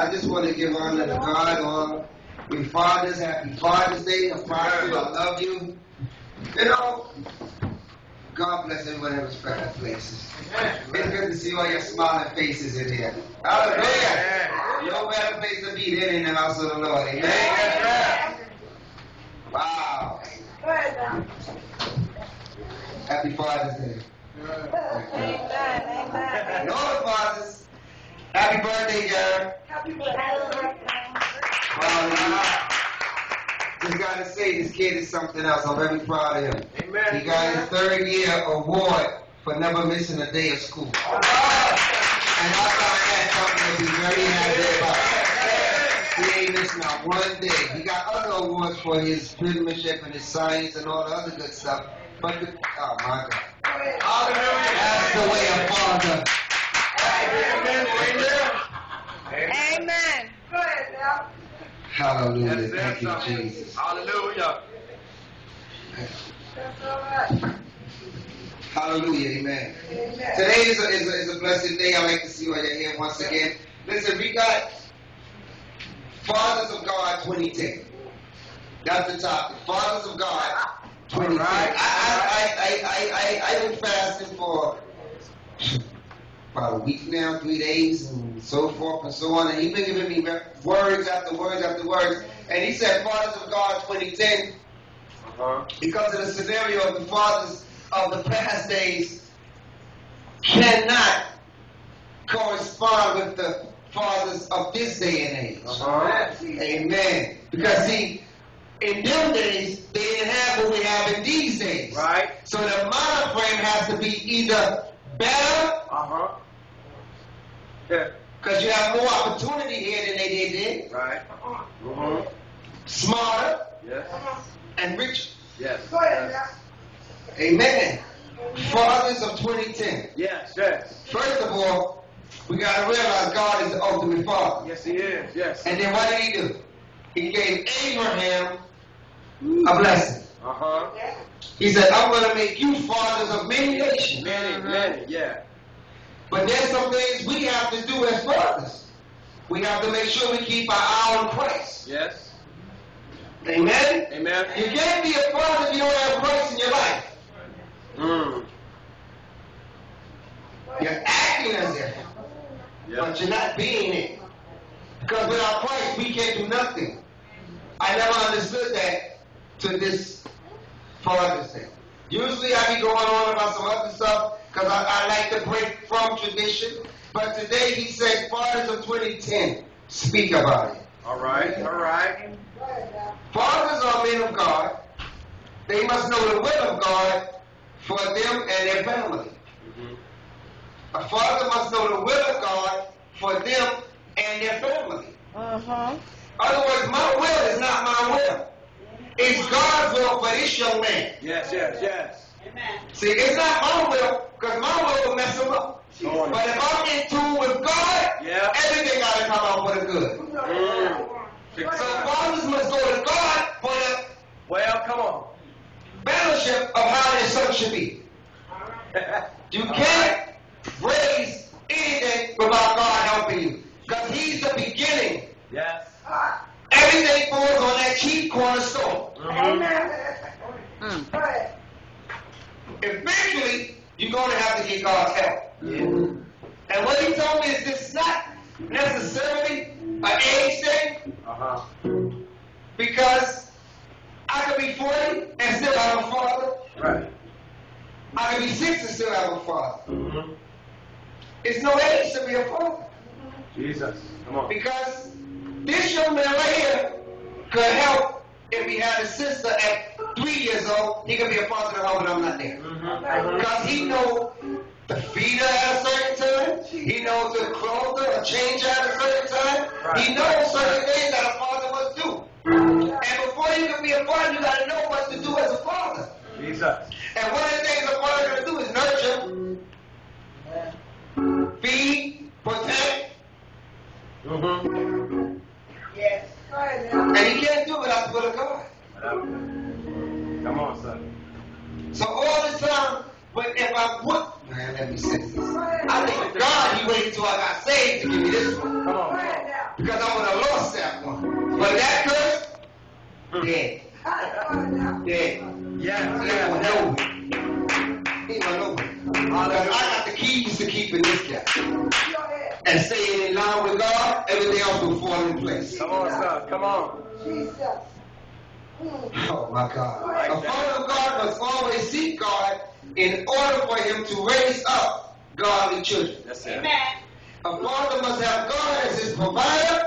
I just want to give honor to God on we fathers. Happy Father's Day. Apostle, I love you. You know, God bless everyone in respective places. It's good to see all your smiling faces in here. Hallelujah. No better place to be than in the house of the Lord. Amen. Wow. Happy Father's Day. And all the fathers, happy birthday, Jared. Happy birthday! Hallelujah. Just gotta say, this kid is something else. I'm very proud of him. Amen. He got his third year award for never missing a day of school. And I thought that's something to be very happy about. He ain't missing out one day. He got other awards for his penmanship and his science and all the other good stuff. But the, oh my God. That's the way a father. Hallelujah. Thank you, Jesus. Hallelujah. Hallelujah. Amen. Today is a, is, a, is a blessed day. I'd like to see you all here once again. Listen, we got Fathers of God 2010. That's the topic. Fathers of God 2010. All right. I, I, I, I, I, I, I've been fasting for about a week now, three days, and so forth and so on. And he's been giving me words after words after words. And he said, Fathers of God 2010 Uh-huh. because of the scenario of the fathers of the past days cannot correspond with the fathers of this day and age. Uh-huh. Amen. Because see, in them days, they didn't have what we have in these days. Right. So the mind frame has to be either better, Uh-huh. Yeah. Because you have more opportunity here than they did then, Right. Mm-hmm. smarter, Yes. and richer. Yes. Amen. Fathers of 2010. Yes. Yes. First of all, we got to realize God is the ultimate father. Yes, he is. Yes. And then what did he do? He gave Abraham a blessing. Uh-huh. He said, I'm going to make you fathers of many nations. Many, many. Yeah. But there's some things we have to do as fathers. We have to make sure we keep our eye on Christ. Yes. Amen? Amen. You can't be a father if you don't have Christ in your life. Mm. You're acting as if, Yeah. but you're not being it. Because without Christ, we can't do nothing. I never understood that to this Father's Day. Usually I be going on about some other stuff because I, I like to break from tradition. But today he said, Fathers of 2010, speak about it. All right. All right. Fathers are men of God. They must know the will of God for them and their family. Mhm. A father must know the will of God for them and their family. Uh-huh. In other words, my will is not my will. It's God's will for this young man. Yes. Yes. Yes. See, it's not my will, because my will will mess him up. Go. But if I'm in tune with God, Yeah. everything got to come out for the good. Mm. So fathers must go to God for the Well, come on. fellowship of how their son should be. You can't raise anything without God helping you. Because He's the beginning. yes. Everything falls on that chief cornerstone. Mm. Eventually, you're going to have to get God's help. Yeah. And what He told me is this not necessarily an age thing, Uh-huh. because I could be 40 and still have a father. Right. I could be 60 and still have a father. Mm-hmm. It's no age to be a father. Jesus. Come on. Because this young man right here could help if he had a sister at three years old. He could be a father to her when I'm not there. Because he knows the feed her at a certain time. He knows to clothe her or change her at a certain time. Right. He knows certain things that a father must do. And before you can be a father, you got to know what to do as a father. Jesus. And one of the things a father going to do is nurture, feed, protect, Mm-hmm. and he can't do it without the will of God. Come on, son. So all this time, but if I want, man. Let me say this. I think God, He waited till I got saved to give me this one. Come on. Because I would have lost that one. But that curse, dead. Dead. yeah. He yes, went yes. nowhere. He went nowhere. Because I got the keys to keeping this guy. And staying in line with God, everything else will fall in place. Come on, son. Come on. Oh my God. A father of God must always seek God in order for him to raise up godly children. That's it. A father must have God as his provider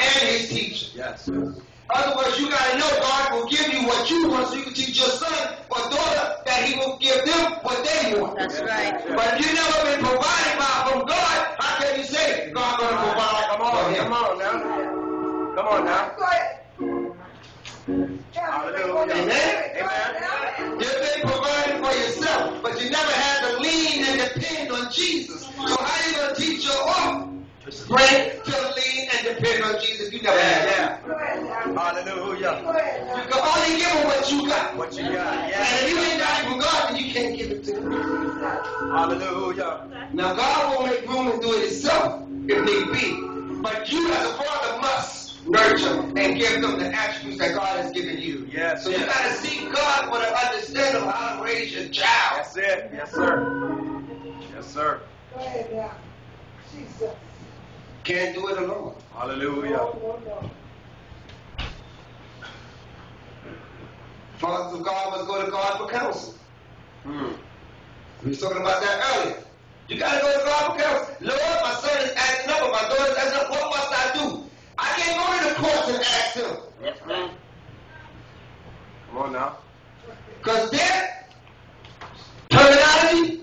and his teacher. Yes, yes. Otherwise, you gotta know God will give you what you want so you can teach your son or daughter that he will give them what they want. That's right. But if you've never been provided by from God, how can you say God gonna provide Come on, him? come on now. Come on now. Amen. Amen. You've been providing for yourself, but you never had to lean and depend on Jesus. So how you gonna teach your offspring to lean and depend on Jesus? You never had that. Yeah, yeah. Hallelujah. You can only give them what you got. What you got? And if you ain't got it from God, then you can't give it to him. Hallelujah. Now God will make room and do it himself if need be. But you as a father must nurture and give them the attributes that God has given you. Yes, So you gotta seek God for the understanding of how to raise your child. That's it. Yes, sir. Yes, sir. Go ahead now. Jesus. Can't do it alone. Hallelujah. Fathers of God must go to God for counsel. Hmm. We was talking about that earlier. You gotta go to God for counsel. Lord, my son is acting up, my daughter is acting up. What must I do? I can't go to the courts and ask them. Mhm. Come on now. Because their terminology,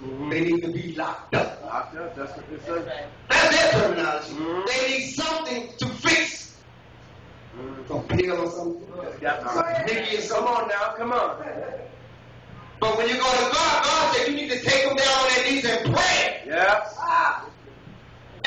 Mhm. they need to be locked up. Locked up. That's what it says. That's their terminology. Mhm. They need something to fix. Mhm. A pill or something. To- Come on now. Come on. But when you go to God, God said you need to take them down on their knees and pray. Yes.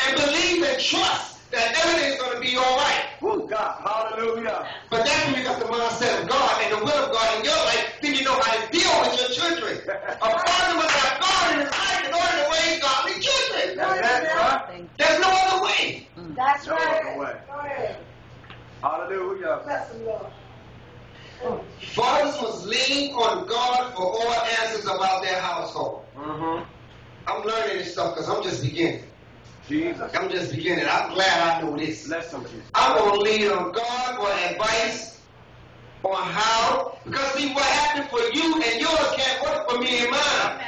and believe and trust that everything's going to be all right. Woo, God. Hallelujah. But that's when you got the mindset of God and the will of God in your life, then you know how to deal with your children. A father must have God in his life in order to raise godly children. That's it, bruh. Thank There's no other way. That's No other way. Go ahead. Hallelujah. Bless him, Lord. Fathers must lean on God for all answers about their household. Mm-hmm. I'm learning this stuff because I'm just beginning. Jesus. I'm just beginning. I'm glad I know this. Bless Jesus. I'm going to lean on God for advice on how, because see what happened for you and yours can't work for me and mine.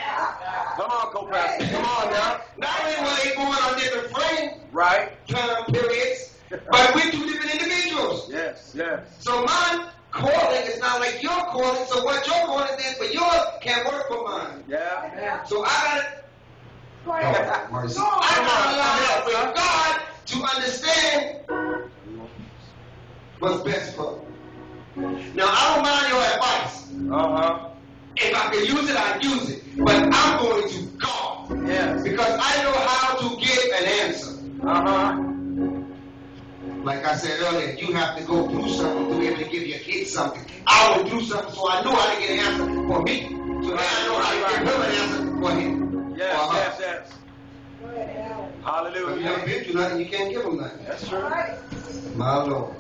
Come on, co-pastor. Come on now. Not only were they born on different frame Right? time periods, but we're two different individuals. Yes, yes. So mine calling is not like your calling, so what your calling is for yours can't work for mine. Yeah. So I Go ahead. Gotta, Go I gotta line up with God to understand what's best for me. Now I don't mind your advice. Uh-huh. If I can use it, I use it. But I'm going to God Yes. because I know how to give an answer. Uh-huh. Like I said earlier, you have to go through something to be able to give your kids something. I went through something, so I knew how to get an answer for me. So now I know how to give him an answer for him. Go ahead, If you never Hallelujah. been through nothing, you can't give them nothing. That's. True. right. My Lord.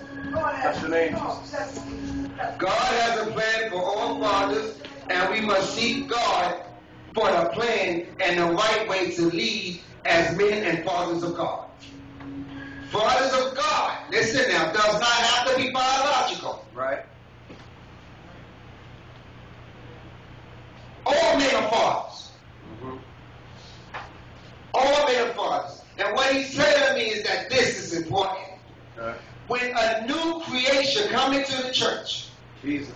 That's your name, Come on, bless him. God has a plan for all fathers, and we must seek God for the plan and the right way to lead as men and fathers of God. Fathers of God, listen now, does not have to be biological. Right? All men are fathers. Mm-hmm. All men are fathers. And what he's telling me is that this is important. Okay. When a new creation come into the church Jesus.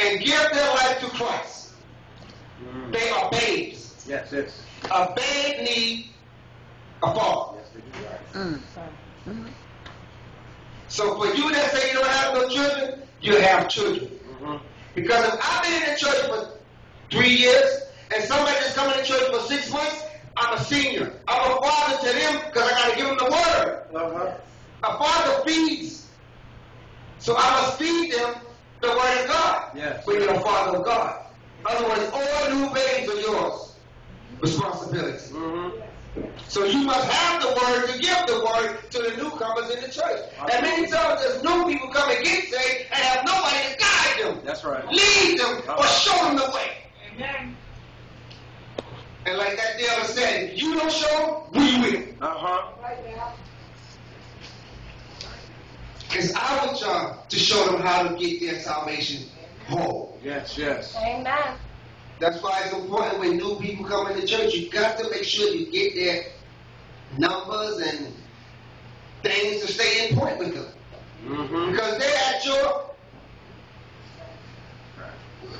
and give their life to Christ, Mm. they are babes. Yes, yes. A babe need a father. Yes, they do. Right. Mm. So for you that say you don't have no children, you have children. Mm-hmm. Because if I've been in the church for three years and somebody just coming to church for six months, I'm a senior. I'm a father to them because I got to give them the word. Uh-huh. A father feeds. So I must feed them the word of God. Yes. When you're a father of God. Otherwise, all new babies are yours. responsibility. Mm-hmm. So you must have the word to give the word to the newcomers in the church. And many times there's new people come and get saved and have nobody to guide them, That's right. lead them, or show them the way. Amen. And like that devil said, if you don't show them, we will. Uh-huh. Right now. It's our job to show them how to get their salvation whole. Yes, yes. Amen. That's why it's important when new people come into church, you got to make sure you get their numbers and things to stay in point with them. Mm-hmm. Because they're at your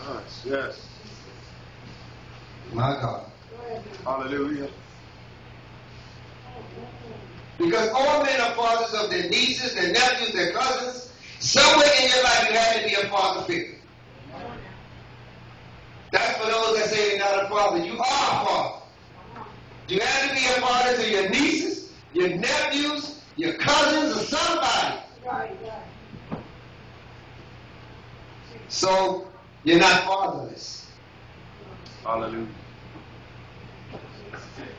Yes, yes. my God. Hallelujah. Because all men are fathers of their nieces, their nephews, their cousins. Somewhere in your life you had to be a father figure. That's for those that say you're not a father. You are a father. You have to be a father to your nieces, your nephews, your cousins, or somebody. Right, right. So you're not fatherless. Hallelujah.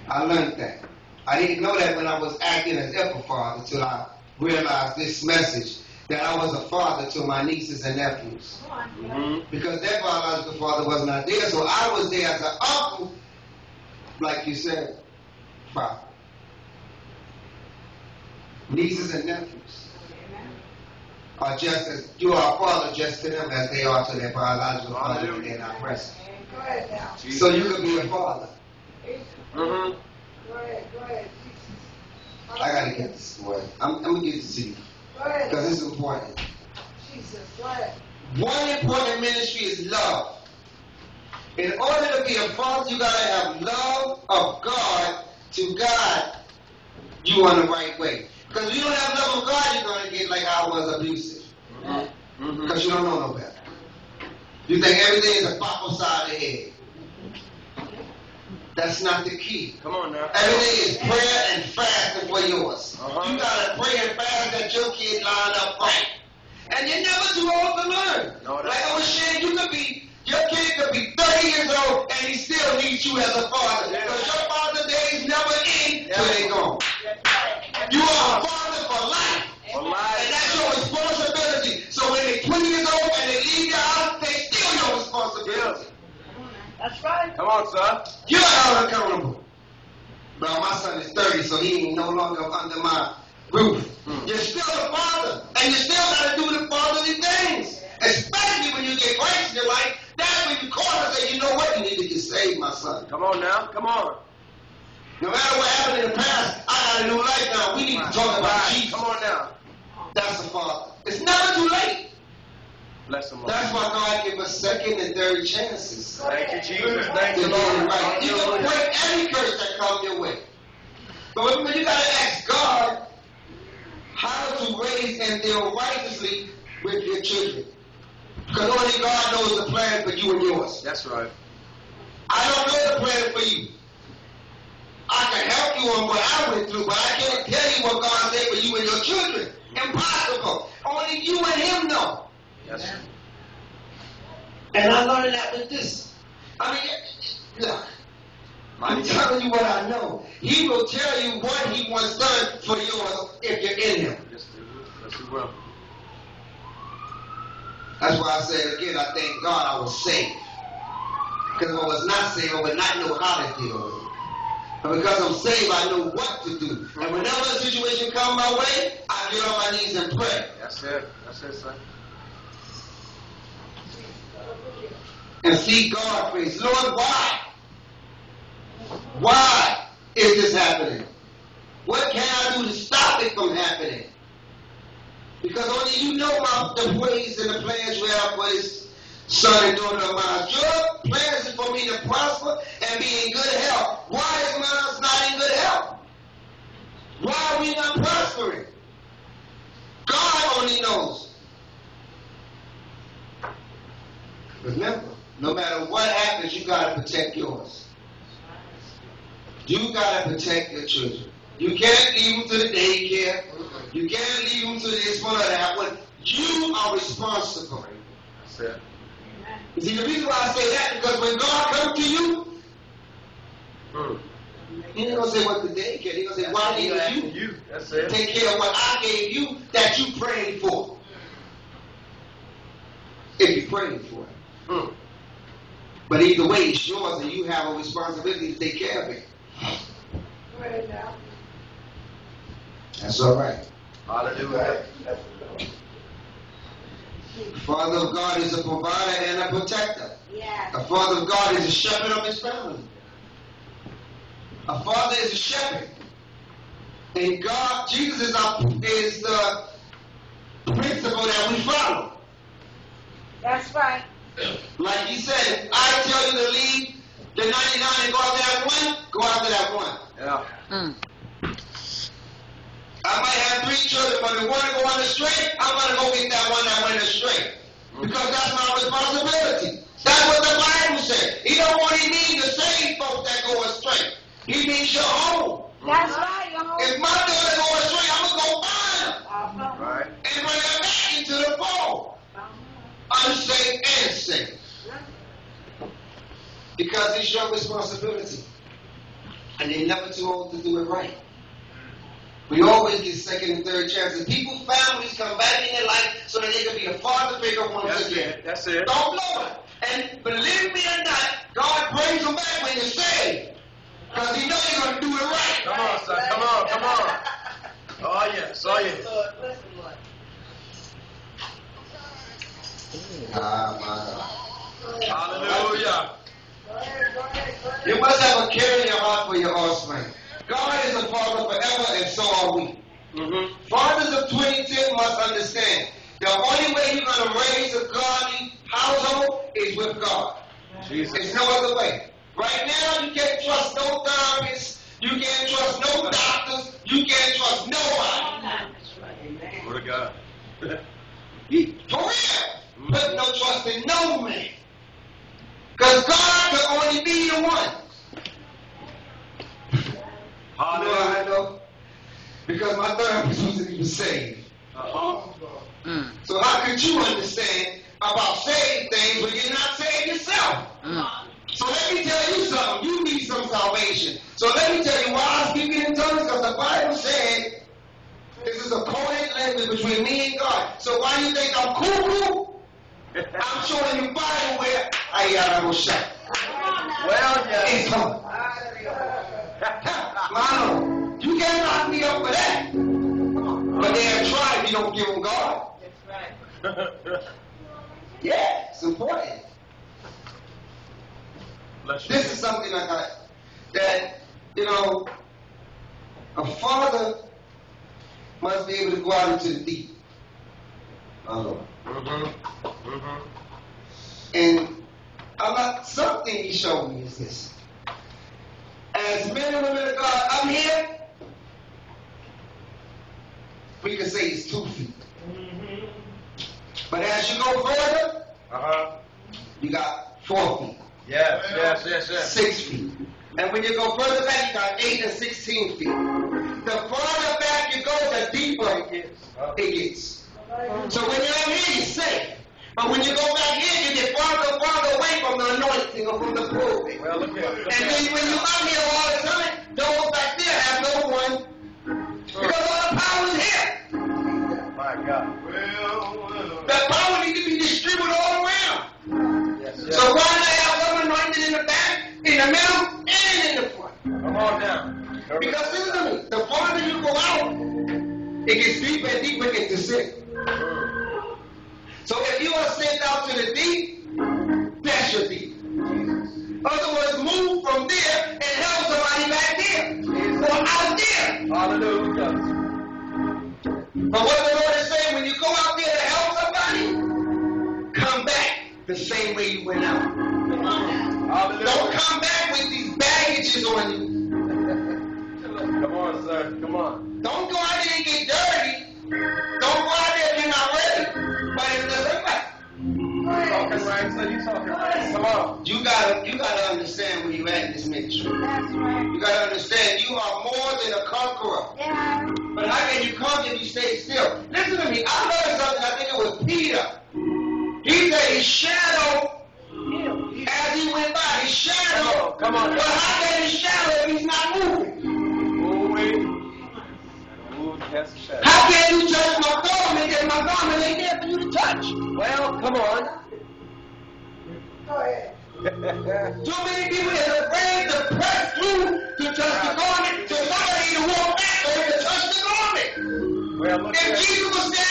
I learned that. I didn't know that when I was acting as if a father until I realized this message that I was a father to my nieces and nephews. Mm-hmm. Because their biological father was not there, so I was there as an uncle, like you said, father. Nieces and nephews are just as you are father just to them as they are to their biological father when they're not present. Go ahead now. So you could be a father. Mm-hmm. Go ahead, go ahead. I gotta get this word. I'm, I'm gonna get this to you because it's important. Jesus, go ahead. One important ministry is love. In order to be a father, you gotta have love of God to God. you on the right way. Because if you don't have love of God, you're gonna get like I was abusive. Mm-hmm. Because you don't know no better. You think everything is a pop upside the head. That's not the key. Come on now. Everything is prayer and fasting for yours. Uh-huh. You gotta pray and fast that your kid line up right. And you're never too old to learn. No, like I was saying, you could be, your kid could be 30 years old and he still needs you as a father. Yeah. Because your father days never end till Yeah. they gone. You are a father for life. For And that's your responsibility. So when they're 20 years old and they leave your house, they still your responsibility. That's right. Come on, son. You're held accountable. Well, my son is 30, so he ain't no longer under my roof. Hmm. You're still a father, and you still got to do the fatherly things. Especially when you get Christ in your life, that's when you call and say, you know what, you need to get saved, my son. Come on now. Come on. No matter what happened in the past, I got a new life now. We need to talk about Right. Jesus. Come on now. That's the father. It's never too late. Bless him, Lord. That's why God give us second and third chances. Thank you, Jesus. Thank to you, Lord. right. You can break any curse that comes your way. But when you gotta ask God how to raise and deal righteously with your children. Because only God knows the plan for you and yours. That's right. I don't know the plan for you. I can help you on what I went through, but I can't tell you what God said for you and your children. Impossible. Only you and Him know. Yes. And I learned that with this. I mean, look, I'm telling you what I know. He will tell you what He wants done for yours if you're in Him. Yes, he will. Yes, he will. That's why I said again, I thank God I was saved. Because if I was not saved, I would not know how to deal with it. But because I'm saved, I know what to do. And whenever a situation comes my way, I get on my knees and pray. That's it. That's it, son. And seek God face. Lord, why? Why is this happening? What can I do to stop it from happening? Because only you know my, the ways and the plans you have for this son and daughter of mine. Your plans is for me to prosper and be in good health. Why is mine not in good health? Why are we not prospering? God only knows. Remember, no matter what happens, you gotta protect yours. You gotta protect your children. You can't leave them to the daycare. You can't leave them to this one or that one. You are responsible. That's it. You see, the reason why I say that because when God comes to you, Mm. He ain't gonna say what the day can. He gonna say, why asking you you? That's it. take care of what I gave you that you prayed for? If you prayed for it. Mm. But either way, it's yours, and you have a responsibility to take care of it. Ahead now. That's all right. Hallelujah. The Father of God is a provider and a protector. Yeah. A father of God is a shepherd of his family. A father is a shepherd. And God, Jesus is, our, is the principle that we follow. That's right. Like he said, I tell you to leave the 99 and go after that one, go after that one. Yeah. Mm. I might have three children, but if one go on astray, I'm going to go get that one that went astray. Because that's my responsibility. That's what the Bible said. He don't only mean to save folks that go astray. He means your home. That's right, your home. If my daughter go astray, I'm going to go find her Uh-huh. Right. and bring her back into the fold. Unsaved and saved. Because it's your responsibility. And you're never too old to do it right. We always get second and third chances. People, families come back in their life so that they can be a father figure once That's again. it. That's it. Don't blow it. And believe me or not, God brings them back when you're saved. Because he knows you're going to do it right. Come on, son. Come on. Come on. Oh yes. Oh yes. Lord, listen, Lord. Ah, my God. Hallelujah. You must have a care in your heart for your offspring. God is a father forever, and so are we. Mm-hmm. Fathers of 2010 must understand the only way you're going to raise a godly household is with God. Jesus. There's no other way. Right now, you can't trust no therapists. You can't trust no doctors. You can't trust nobody. That's right, amen. Word of God. For real. Put no trust in no man. Because God can only be the one. You know I Hallelujah. know? Because my therapist wasn't even saved. Uh-huh. Mm. So how could you understand about saved things when you're not saved yourself? Mm. So let me tell you something. You need some salvation. So let me tell you why I'm speaking in tongues, because the Bible said this is a coded language between me and God. So why do you think I'm cuckoo? I'm showing you Bible where I gotta go shut. well, yes. Mano, you can't lock me up for that. But they'll try if you don't give them God. That's right. Yeah, it's important. Bless you. This is something like I, that, you know, a father must be able to go out into the deep. My Mm-hmm. Mm-hmm. And I'm not, something he showed me is this. As men and women of God, I'm here. We can say it's two feet. But as you go further, Uh-huh. you got four feet. Yes, yes, yes, yes. six feet. And when you go further back, you got eight and sixteen feet. The farther back you go, the deeper it gets. It gets. So when you're out here, you're safe. But when you go back here, you get farther and farther away from the anointing or from the pulpit. Well, here. And then when you're out here all the time, those back there have no one. Because all the power is here. My God. The power needs to be distributed all around. Yes, yes. So why not have some anointing in the back, in the middle, and in the front? Come on down. Because listen to me, the farther you go out, it gets deeper and deeper into sin. So if you are sent out to the deep, that's your deep. In other words, move from there and help somebody back there or out there. Hallelujah. But what the Lord is saying, when you go out there to help somebody, come back the same way you went out. Don't come back with these baggages on you. Come on, sir. Come on. Don't go out there and get dirty. Come on. You gotta, you gotta understand where you at in this ministry. That's right. You gotta understand you are more than a conqueror. Yeah. But how can you conquer if you stay still? Listen to me. I learned something. I think it was Peter. He said his shadow, as he went by, his shadow. Come on, come on. But how can his shadow if he's not moving? Ooh, wait. Ooh, that's shadow. How can you touch my garment if my garment ain't there for you to touch? Well, come on. Too many people is afraid to press through to touch the garment, so somebody to walk back or to touch the garment. well, If. Jesus was standing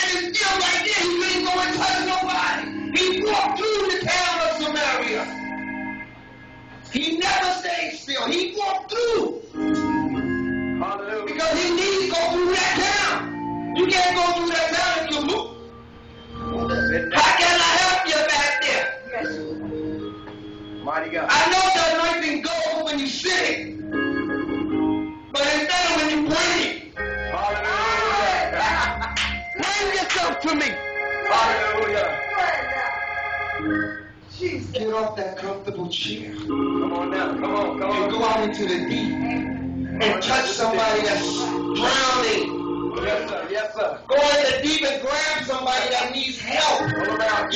Get off that comfortable chair Come on now. Come on. Come and go out into the deep and touch somebody that's drowning. Yes, sir. Yes, sir. Go in the deep and grab somebody that needs help. You're the life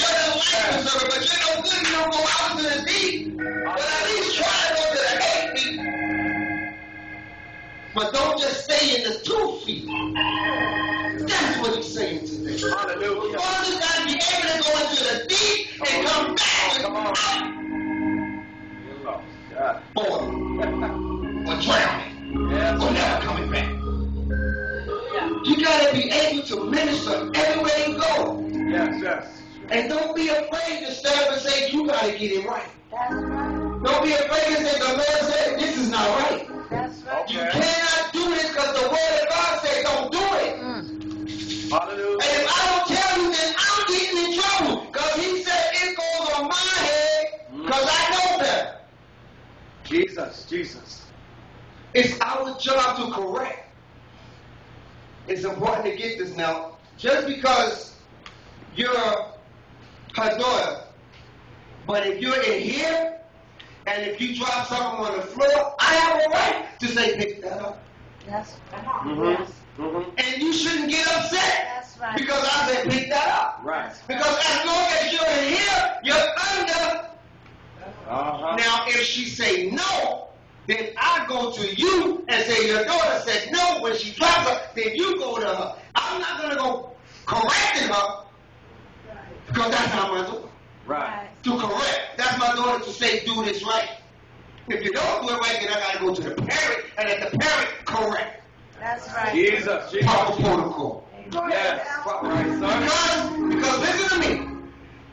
preserver, but you're no good. You don't go out into the deep. But at least try to go to the eight feet. But don't just stay in the two feet. That's what he's saying today. Hallelujah. Fathers got to be the deep and come back Come on. without You're lost. God. boredom or drowning Yes. or never coming back. You got to be able to minister everywhere you go. Yes, yes. And don't be afraid to stand up and say, you got to get it right. That's right. Don't be afraid to say, the Lord said, this is not right. That's right. You Okay. Jesus. Jesus. It's our job to correct. It's important to get this now. Just because you're her daughter, but if you're in here and if you drop something on the floor, I have a right to say pick that up. That's Mm-hmm. right. Mm-hmm. And you shouldn't get upset That's right. because I said pick that up. Right. Because as long as you're in here, you're under. Uh-huh. Now, if she say no, then I go to you and say your daughter said no when she drops her. Then you go to her. I'm not gonna go correcting her because that's not my daughter. Right. To correct, that's my daughter to say do this right. If you don't do it right, then I gotta go to the parent and let the parent correct. That's right. Jesus. Jesus. Proper protocol. Go ahead Yes. Right, son. Because, because listen to me.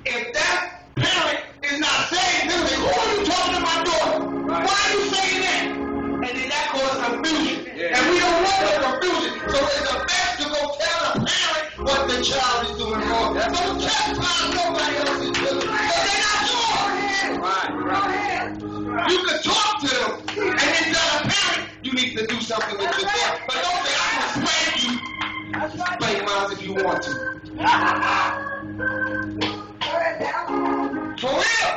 If that parent is not saying, they'll say, who are you talking to my daughter? Right. Why are you saying And we don't want no confusion. So it's the best to go tell the parent what the child is doing wrong. Don't chastise nobody else's children. Because they're not yours. Right. Right. You can talk to them and then tell the parent you need to do something with your daughter. But don't say, I'm going to spank you. Spank mine if you want to. Go ahead now. For real.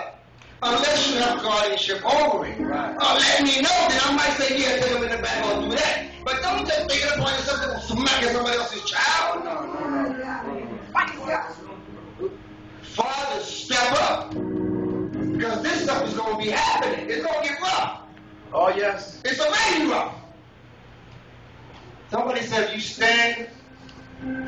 Unless you have guardianship over it. Right. Uh, let me know, then I might say, yeah, take him in the back or do that. Don't just think it upon yourself to smacking somebody else's child. No, no, no. Fathers, step up. Because this stuff is going to be happening. It's going to get rough. Oh, yes. It's already rough. Somebody said, if you stand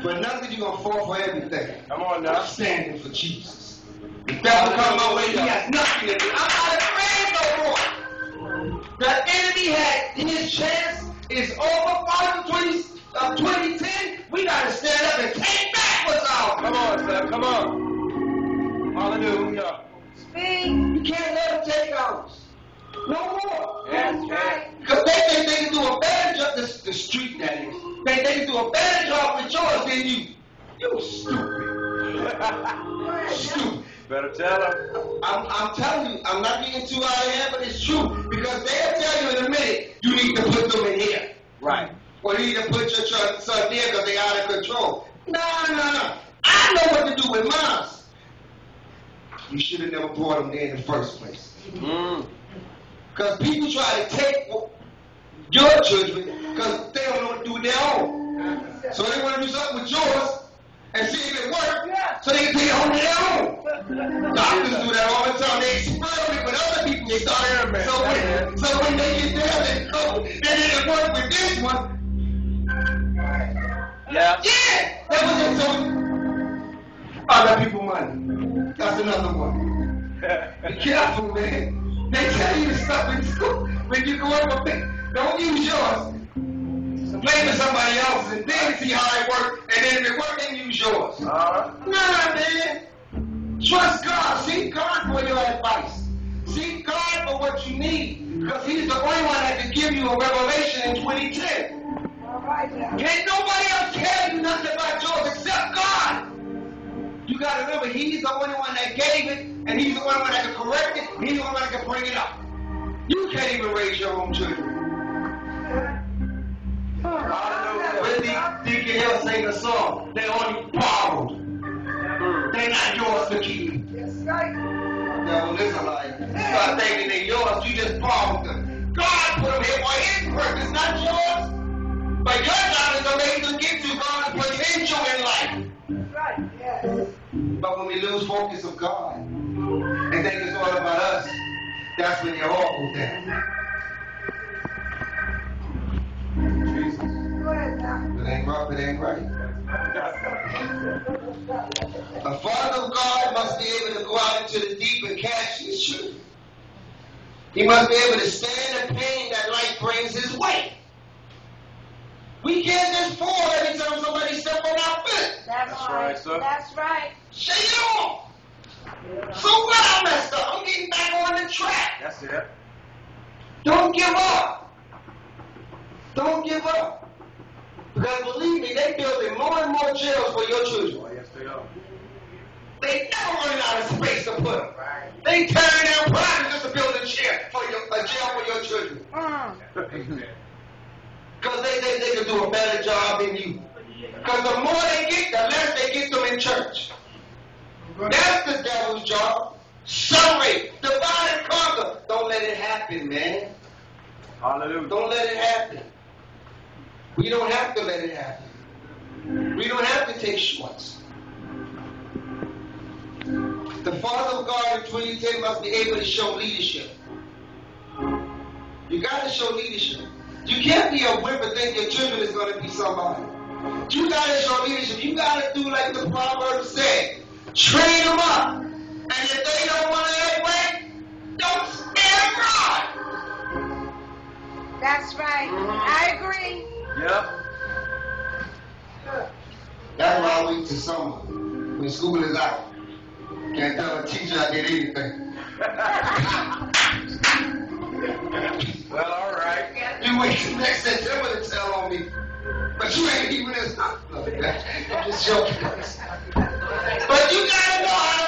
for nothing, you're going to fall for everything. Come on now. I'm standing for Jesus. The devil come my way, he has nothing to do. I'm not afraid no more. The enemy had his chance. It's over. Father, 20, uh, 2010. We got to stand up and take back what's ours. Come on, sir. Come on. Hallelujah. Speak. You can't let them take ours. No more. That's right. Because they think they can do a better job, the, the street that is, they, think they can do a better job with yours than you. You stupid. Stupid. Better tell her. I'm, I'm telling you, I'm not getting too out of hand, but it's true. Because they'll tell you in a minute, you need to put them in here. Right. Or you need to put your son there because they're out of control. No, no, no. I know what to do with mine. You should have never brought them there in the first place. Mm. Because people try to take your children because they don't know what to do with their own. So they want to do something with yours, and see if it works so they can it home their own. Doctors do that all the time. They experiment with other people. They start Experiment. so when, so when they get there, they go, then it work with this one. Yeah. Yeah, that was it. So, other people money. That's another one. Be careful, man. They tell you stuff in school when you go up a bit. Don't use yours. Blame it somebody else's and then see how it works. And then if it works, then use yours. Uh-huh. Nah, man. Trust God. Seek God for your advice. Seek God for what you need. Because He's the only one that can give you a revelation in 2010. All right. Can't nobody else tell you nothing about yours except God. You got to remember, He's the only one that gave it, and He's the only one that can correct it. He's the only one that can bring it up. You can't even raise your own children. When the Hill sang a song, they only borrowed. They're not yours to keep. That's right. Devil is a liar. You start thinking they're yours, you just borrowed them. God put them here for His purpose, not yours. But your job is to make them get to God's potential in life. That's right. Yes. But when we lose focus of God and think it's all about us, that's when it all down. Now. It ain't right, it. A father of God must be able to go out into the deep and catch his truth. He must be able to stand the pain that life brings his way. We can't just fall every time somebody step on our foot. That's, That's right, sir. That's right. Shake it off. So what I messed up? I'm getting back on the track. That's it. Don't give up. Don't give up. Because believe me, they building more and more jails for your children. Oh, yes, they are. They never run out of space to put them. They tear down private just to build a chair for your, a jail for your children. Mm. Because they think they can do a better job than you. Because the more they get, the less they get them in church. That's the devil's job. Separate, divide and conquer. Don't let it happen, man. Hallelujah. Don't let it happen. We don't have to let it happen. We don't have to take shorts. The Father of God in 2010 must be able to show leadership. You got to show leadership. You can't be a whip and think your children is going to be somebody. You got to show leadership. You got to do like the proverb said. Train them up. And if they don't want to way, don't spare God. That's right. Mhm. I agree. Yep. That's why I wait till summer when school is out. Can't tell a teacher I did anything. Well, all right. You wait till next September to tell on me. But you ain't even as I'm just joking. But you gotta know how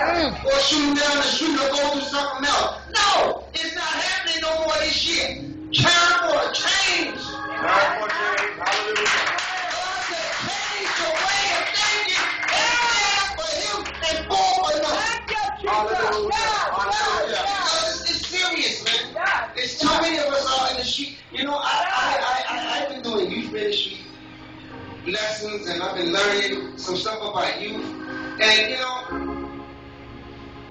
or shoot them down the street or go do something else. No, it's not happening no more this year. Time for a change. Time for change. Hallelujah. God said, change your way of thinking and for Him and for Him. Thank you, Jesus. Hallelujah. God, Because it's, it's serious, man. God. There's too many of us out in the street. You know, I, I, I, I, I've been doing youth ministry lessons and I've been learning some stuff about youth. And, you know,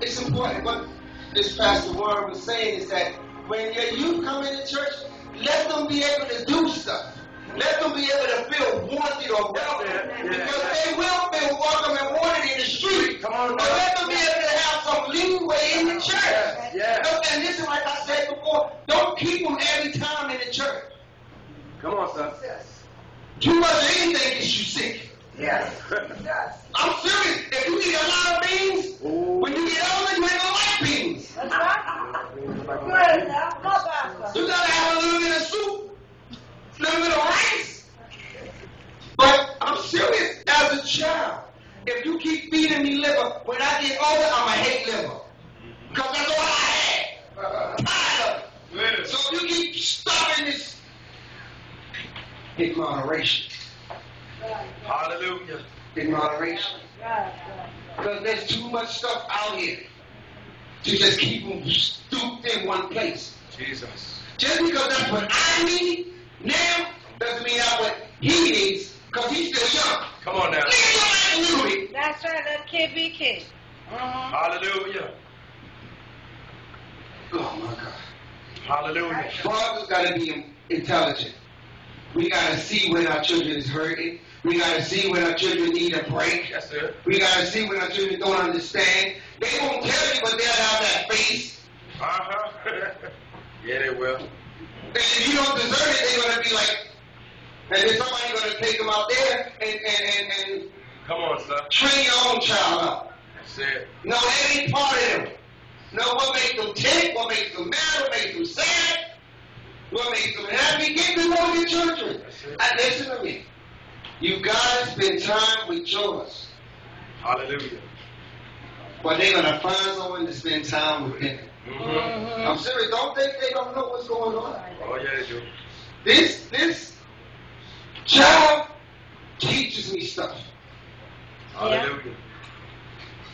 it's important. What this Pastor Warren was saying is that when your youth come into church, let them be able to do stuff. Let them be able to feel wanted or welcome. Yeah, yeah. Because they will feel welcome and wanted in the street. Come on, But let them be able to have some leeway in the church. Yeah. Look, And this is like I said before, don't keep them every time in the church. Come on, son. Too much of anything gets you sick. Yes. Yes. I'm serious. If you eat a lot of beans, Ooh. That's right. Now. Come. You gotta have a little bit of soup, a little bit of rice. But I'm serious. As a child, if you keep feeding me liver, when I get older, I'ma hate liver. Because that's all I had. I'm tired of it. So if you keep stopping this, in moderation. Hallelujah. In moderation. Because there's too much stuff out here. To just keep them stooped in one place. Jesus. Just because that's what I need now doesn't mean that's what he needs because he's still young. Come on now. Live your life a little. That's right. Let kid be kid. Mm-hmm. Hallelujah. Oh my God. Hallelujah. Fathers got to be intelligent. We got to see when our children is hurting. We got to see when our children need a break. That's it. We got to see when our children don't understand. They won't tell you, but they'll have that face. Uh-huh. yeah, they will. And if you don't deserve it, they're going to be like, and then somebody's going to take them out there and, and, and, and Come on, son. train your own child up. That's it. No, that ain't part of them. No, what makes them tick, what makes them mad, what makes them sad, what makes them happy, get to know your children. That's it. And listen to me. You gotta spend time with yours. Hallelujah. But they're gonna find someone to spend time with them. Mm-hmm. I'm serious, don't think they don't know what's going on. Oh, yeah, they do. This this child teaches me stuff. Hallelujah.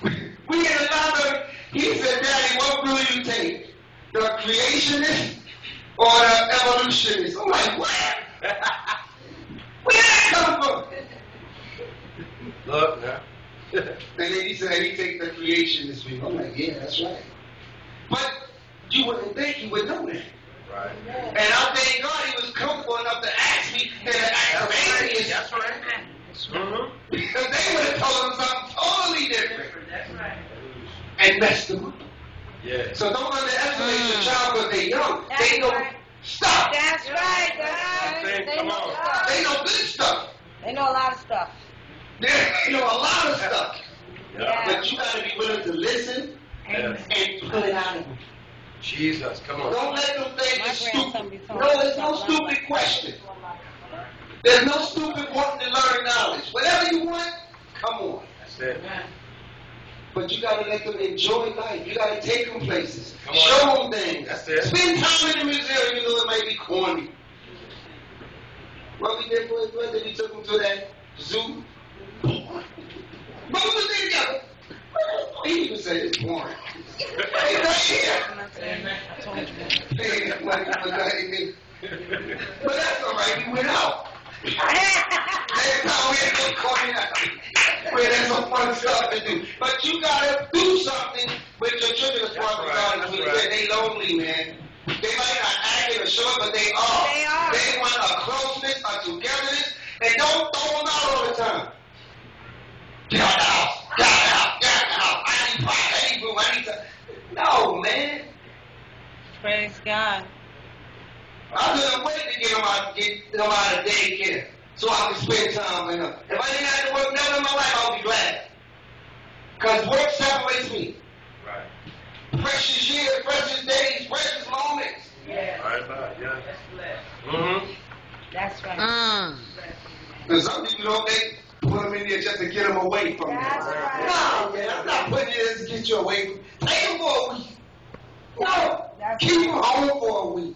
We had a lot of he said, Daddy, what will you take? The creationist or the evolutionist? I'm like, what? Where did that come from? Look now. And then he said he take the creationist view. I'm like, yeah, that's right. But you wouldn't think he would know that. right. And I thank God he was comfortable enough to ask me that and to ask That's right. That's right. Mm-hmm. because they would have told him something totally different That's right. and messed them up. Yeah. So don't underestimate your Mm. child because they're young. That's they know right. stuff. That's right. That's right. They come know stuff. They know good stuff. They know a lot of stuff. They know a lot of stuff. Yeah. But you got to be willing to listen Yeah. and put it out of them. Jesus, come on. Don't let them think My it's stupid. No, there's no stupid question. There's no stupid wanting to learn knowledge. Whatever you want, come on. That's it. But you got to let them enjoy life. You got to take them places. Come on. Show them things. That's it. Spend time in the museum, even though it might be corny. What we did for his birthday, we took him to that zoo. What was they together? He even said it's boring. Hey, right here. Hey, that money was not in there. But that's all right. We went out. Next time we had to corny out. Where there's some fun stuff to do. But you gotta do something with your children as far as That's God right, is that's concerned. They lonely, man. They might not act it or show it, but they are. They are. They want a closeness, a togetherness, and don't throw them out all the time. Get out the house. Get out the house. Get out the house. I need pie. I need food. I need to. No, man. Praise God. I couldn't wait to get them out, get them out of daycare so I can spend time with them. If I didn't have to work never in my life, I would be glad. Because work separates me. Right. Precious years, precious days, precious moments. Right back, yeah. Mm-hmm. That's right. Mm. Because some people don't they put them in there just to get them away from That's you. right. No, man, I'm not putting you in to get you away from Take them for a week. No, That's keep them home for a week.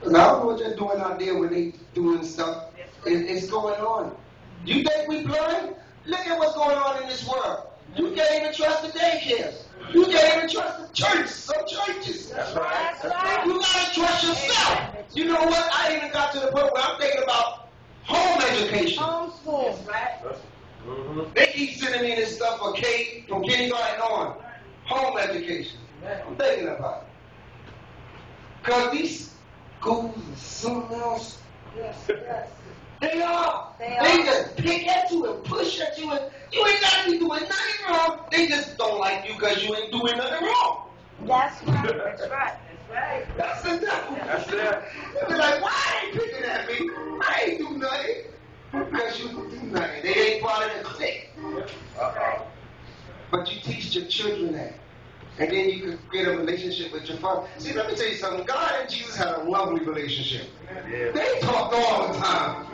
Because I don't know what they're doing out there when they doing stuff. It, it's going on. You think we blind? Look at what's going on in this world. You can't even trust the daycares. You can't even trust the church. Some churches. That's right. That's right. You gotta trust yourself. You know what? I even got to the point where I'm thinking about home education. Homeschool. Mm-hmm. They keep sending me this stuff for K from kindergarten on. Home education. I'm thinking about it. Cause these schools and something else, they are. They They are. just pick at you and push at you and you ain't gotta be doing nothing wrong. They just don't like you because you ain't doing nothing wrong. That's right. That's right. That's the devil. That's it. They be like, why ain't picking at me? I ain't do nothing. Because you do nothing. They ain't part of the clique. Uh-oh. But you teach your children that. And then you can create a relationship with your father. See, let me tell you something. God and Jesus had a lovely relationship. Yeah. They talked all the time.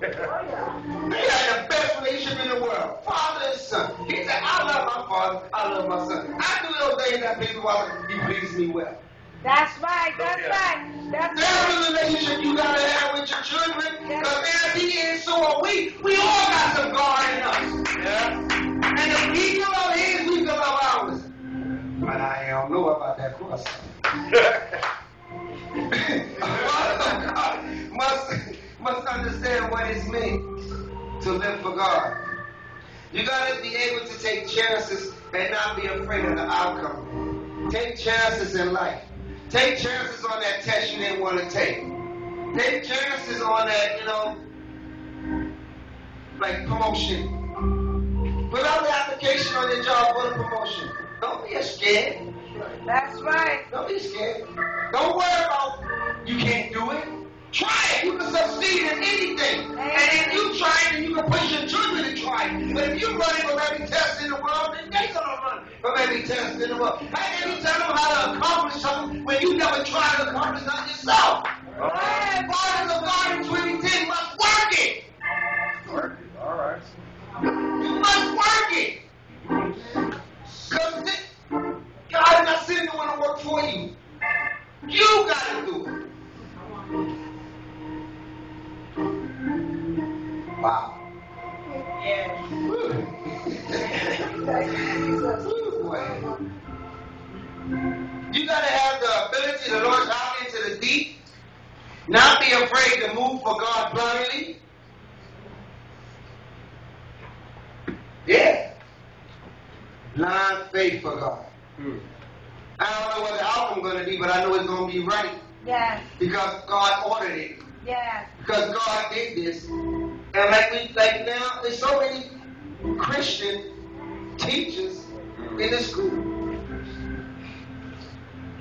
They had the best relationship in the world. Father and son. He said, I love my father. I love my son. I do those things that people want to please me well. That's right. That's right. That's That's right. the relationship you gotta have with your children. Because as he is, so are we. We all got some God in us. Yeah. And if he can love his, we can love ours. But I don't a father of God must, must understand what it means to live for God. You gotta be able to take chances and not be afraid of the outcome. Take chances in life. Take chances on that test you didn't want to take. Take chances on that, you know, like promotion. Put out the application on your job for the promotion. Don't be scared. That's right. Don't be scared. Don't worry about you can't do it. Try it. You can succeed in anything. And if you try it, then you can push your children to try it. But if you're running from every test in the world, then they're gonna run from every test in the world. How can you tell them how to accomplish something when you never tried to accomplish something yourself? Right. Fathers of God in 2010 must work it. Work it. All right. You must work it. Because God is not sending no one to work for you. You got to do it. Wow. Yes. Woo. You got to have the ability to launch out into the deep, not be afraid to move for God blindly. Yeah. Blind faith for God. Hmm. I don't know what the outcome going to be, but I know it's going to be right Yes. because God ordered it. Yes. Because God did this. And like we like now, there's so many Christian teachers in the school.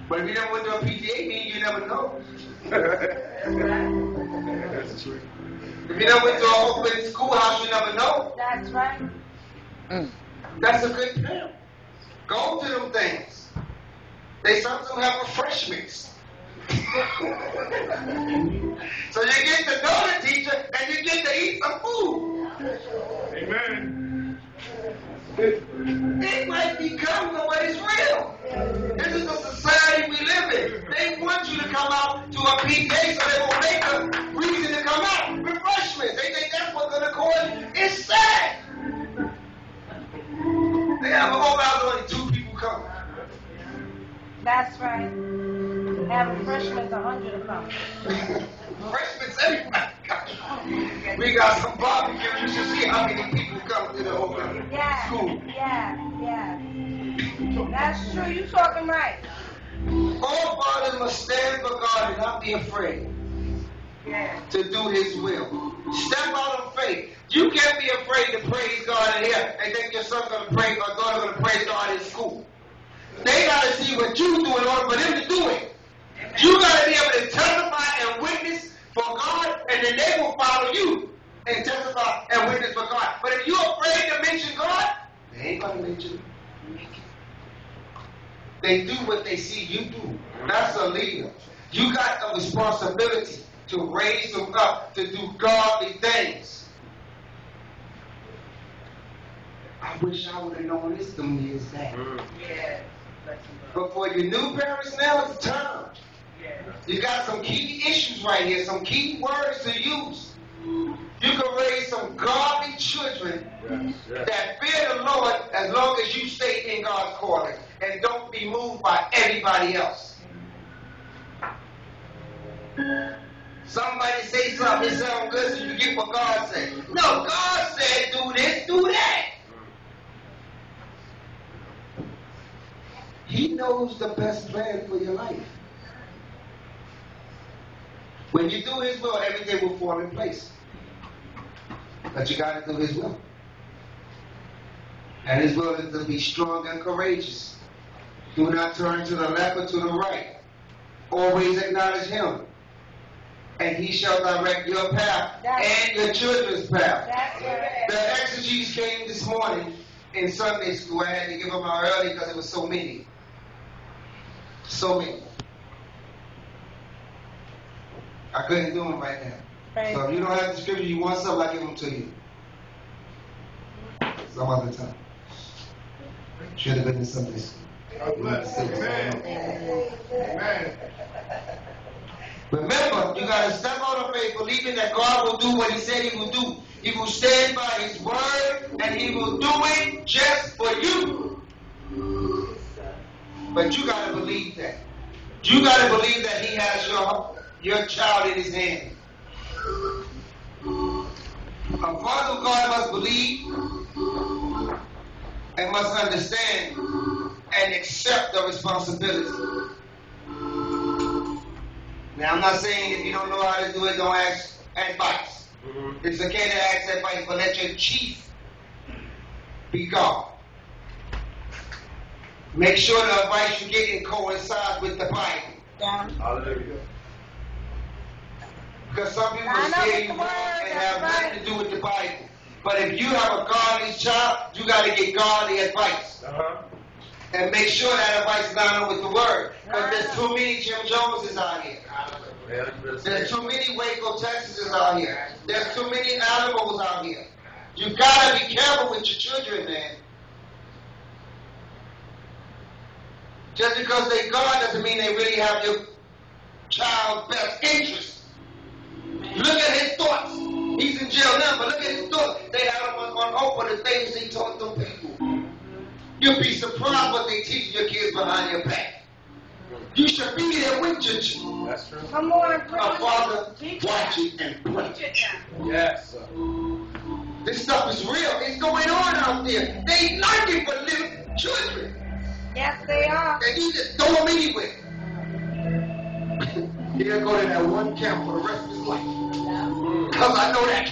But if you never went to a PTA meeting, you never know. That's true. If you never went to an open schoolhouse, you never know. That's right. Mm. That's a good thing. Go to them things. They sometimes have refreshments. So you get to know the teacher and you get to eat some food. Amen. It might become what is real. This is the society we live in. They want you to come out to a PTA so they will make a reason to come out. Refreshments. They think that's what's going to cause it. It's sad. They have a whole house only two people come. That's right. Have refreshments a hundred of them. Refreshments everybody. We got some barbecue. You should see how many people come to the open Yeah. school. Yeah. Yeah. That's true. You talking right. All fathers must stand for God and not be afraid. Yes. to do his will. Step out of faith. You can't be afraid to praise God in here and think your son's gonna pray or daughter's gonna praise God in school. They gotta see what you do in order for them to do it. You gotta be able to testify and witness for God, and then they will follow you and testify and witness for God. But if you're afraid to mention God, they ain't gonna mention it. They do what they see you do. That's a leader. You got a responsibility to raise them up to do godly things. I wish I would have known this them years back. Yes. But for your new parents now, it's time. You got some key issues right here, some key words to use. You can raise some godly children Yes. Yes. that fear the Lord as long as you stay in God's calling and don't be moved by everybody else. Somebody say something, it sounds good, so you get what God said. No, God said do this, do that. He knows the best plan for your life. When you do His will, everything will fall in place. But you got to do His will. And His will is to be strong and courageous. Do not turn to the left or to the right. Always acknowledge Him. And He shall direct your path and your children's path. That's right. The exegetes came this morning in Sunday school. I had to give them out early because it was so many. So many. I couldn't do them right now. Praise So if you don't have the scripture you want something, I give them to you. Some other time. Should have been in Sunday school. Amen. Amen. Remember, you got to step out of faith, believing that God will do what He said He will do. He will stand by His word, and He will do it just for you. But you got to believe that. You got to believe that He has your your child in His hand. A father of God must believe and must understand and accept the responsibility. Now, I'm not saying if you don't know how to do it, don't ask advice. Mm-hmm. It's okay to ask advice, but let your chief be God. Make sure the advice you're getting coincides with the Bible. Yeah. Hallelujah. Because some people Line up say you the word, and that's have nothing to do with the Bible. But if you have a godly child, you got to get godly advice. Uh-huh. And make sure that advice line up with the word. Because Line there's too many Jim Joneses out here. Yeah, you better say There's too many Waco Texases out here. There's too many animals out here. You gotta be careful with your children, man. Just because they God doesn't mean they really have your child's best interest. Look at his thoughts. He's in jail now, but look at his thoughts. They have him on, on open the things he taught them people. You'll be surprised what they teach your kids behind your back. You should be there with your children. That's true. Come on, A father, Teach watch it. it and pray. Teach it. Yes. sir. This stuff is real. It's going on out there. They looking for little children. Yes, they are. And you just throw them anywhere. He'll go to that one camp for the rest I know that.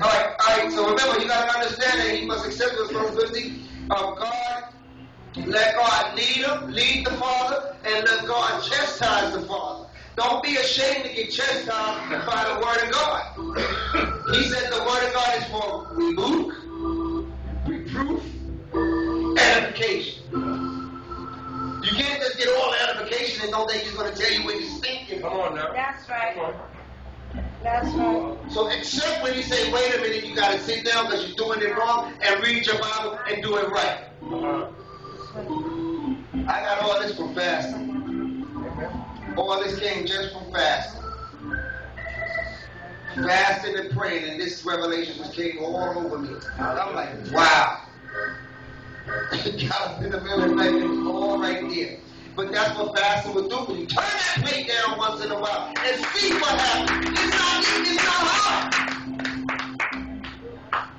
Alright, alright, so remember you gotta understand that he must accept the responsibility of God. Let God lead him, lead the father, and let God chastise the father. Don't be ashamed to get chastised by the word of God. He said the word of God is for rebuke, reproof, edification. You can't just get all the edification and don't think he's going to tell you when you're stinking. Come on now. That's right. Come on. That's right. So except when he say, wait a minute, you got to sit down because you're doing it wrong and read your Bible and do it right. Uh-huh. I got all this from fasting. Amen. All this came just from fasting. Fasting and praying, and this revelation just came all over me. I'm like, wow. Got up in the middle of the night, it was all right there. But that's what fasting will do for you. Turn that plate down once in a while and see what happens. It's not easy, it's not hard.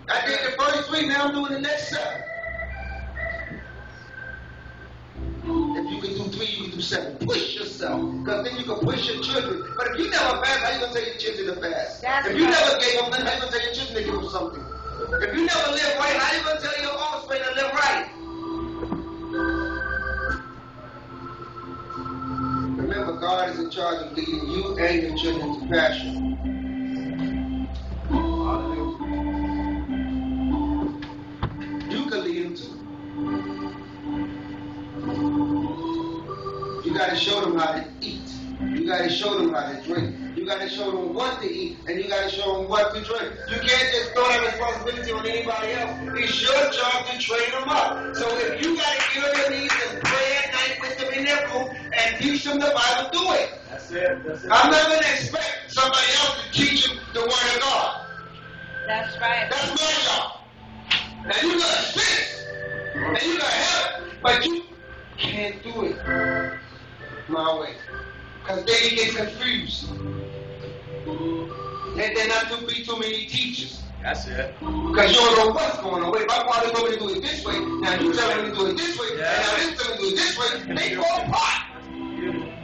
I did the first three, now I'm doing the next seven. If you can do three, you can do seven. Push yourself, because then you can push your children. But if you never fast, how you gonna tell your children to fast? That's if you right. never gave up, then how you gonna tell your children to give up something? If you never live right, how you gonna tell your charge of leading you and your children to passion. You can lead them too. You got to show them how to eat. You got to show them how to drink. You got to show them what to eat, and you got to show them what to drink. You can't just throw that responsibility on anybody else. It's your job to train them up. So if you got to get on your knees and pray at night with them in their room and teach them the Bible, do it. That's it. That's it. I'm not going to expect somebody else to teach them the Word of God. That's right. That's my job. Now you got to assist, and you got to help, but you can't do it my way. Because then you get confused. And then not to be too many teachers. That's it. Because you don't know what's going on. Wait, my father told me to do it this way. Now you tell me to do it this way. Yeah. And now this tell me to do it this way. They go apart.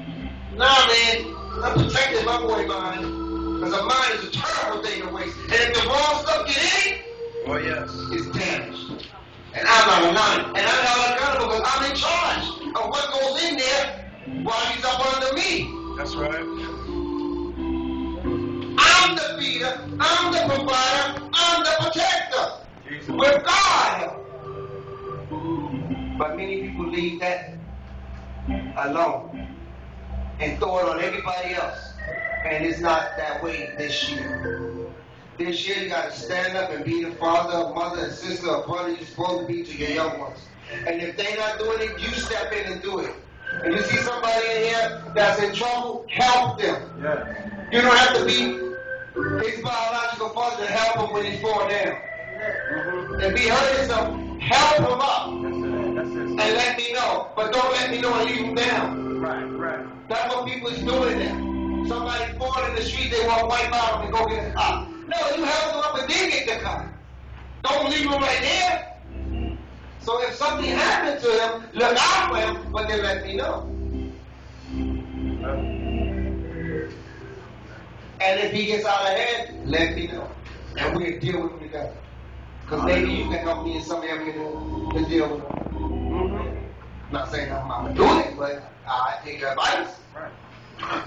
Nah, man. I'm protecting my boy mind. Because a mind is a terrible thing to waste. And if the wrong stuff get in Oh, yes. it's damaged. And I'm not aligned. And I'm not accountable because I'm in charge of what goes in there while he's up under me. That's right. I'm the feeder, I'm the provider, I'm the protector. Jesus. With God. But many people leave that alone and throw it on everybody else. And it's not that way this year. This year you got to stand up and be the father, mother, and sister, or brother you're supposed to be to your young ones. And if they're not doing it, you step in and do it. And you see somebody in here that's in trouble, help them. Yeah. You don't have to be his biological father to help him when he's falling down. Mm-hmm. If he hurt himself, help him up That's it. and let me know. But don't let me know and leave him down. Right. That's what people is doing now. Somebody falling in the street, they want to wipe out and go get a car. No, you help them up and then get the car. Don't leave them right there. So if something happened to him, look out for him, but then let me know. And if he gets out of hand, let me know. And we'll deal with him together. Because maybe you can help me in some area to, to deal with him. Mm-hmm. Not saying I'm going to do it, but I take advice. Right.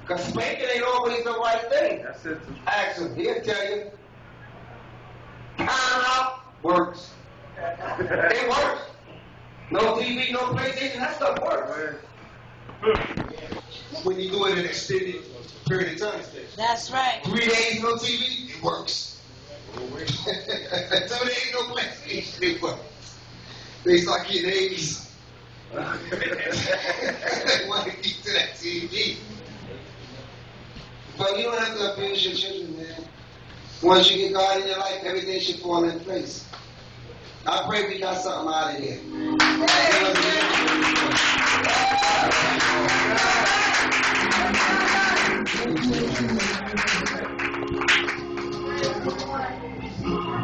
Because spanking ain't always the right thing. That's it. Ask him, he'll tell you. Time out works. It works. No TV, no PlayStation, that stuff works. When you do it in an extended period of time, Stacey. That's right. Three days no TV, it works. Two days no PlayStation, it works. They start getting 80s. Want to to that TV. But you don't have to abuse your children, man. Once you get God in your life, everything should fall in place. I pray we got something out of here.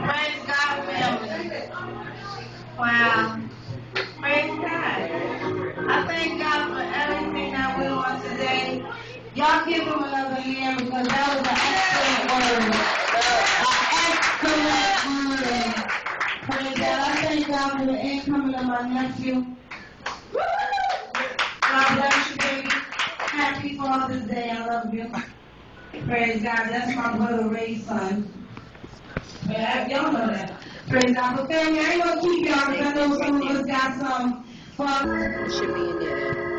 Praise God, family. Wow. Y'all give him another hand because that was an excellent word. An excellent word. Praise God. I thank God for the incoming of my nephew. God bless you, baby. Happy Father's Day. I love you. Praise God. That's my brother Ray's son. Y'all know that. Praise God. But family, I ain't gonna keep y'all because I know some of us got some fun. should be in there.